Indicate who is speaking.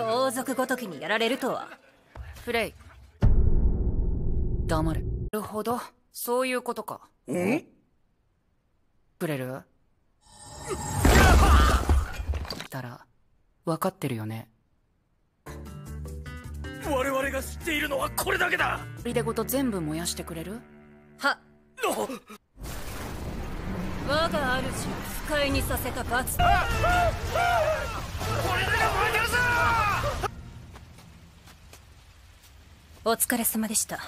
Speaker 1: 盗賊ごときにやられるとは。
Speaker 2: フレイ。黙れ。なるほど。そういうことか。
Speaker 3: ん
Speaker 2: くれる？たら分かってるよね。
Speaker 3: 我々が知っているのはこれだけだ。
Speaker 2: 砦ごと全部燃やしてくれる？
Speaker 1: は。我が主を不快にさせた罰お疲れ様でした。